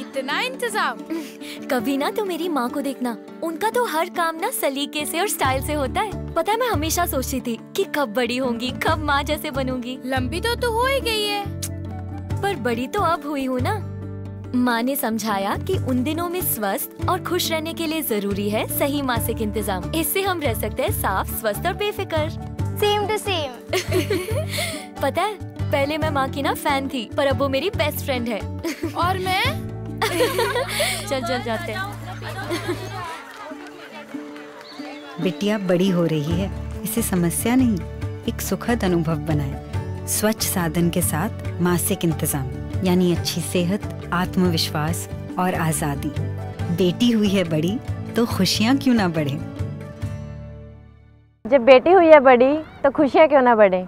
इतना इंतज़ाम। कभी ना तो मेरी माँ को देखना। उनका तो हर काम ना सलीके से और स्टाइल से होता है। पता है मैं हमेशा सोचती थी कि कब बड़ी होंगी कब माँ जैसे बनूँगी। लंबी तो तू हो ही गई है। पर बड़ी तो अब हुई हूँ ना। माँ ने समझाया कि उन दिनों में स्वस्थ और खुश रहने के लिए ज़रूरी है सही मासिक इंतज़ाम। इससे हम रह सकते हैं साफ़ स्वस्थ और बेफिक्र। सेम टू सेम पता है पहले मैं माँ की ना फ़ैन थी पर अब वो मेरी बेस्ट फ्रेंड है। और मैं? चल चल जाते हैं। बिटिया बड़ी हो रही है इसे समस्या नहीं एक सुखद अनुभव बनाए। स्वच्छ साधन के साथ मासिक इंतज़ाम यानी अच्छी सेहत आत्मविश्वास और आज़ादी। बेटी हुई है बड़ी तो खुशियाँ क्यों ना बढ़े? जब बेटी हुई है बड़ी तो खुशियाँ क्यों ना बढ़े?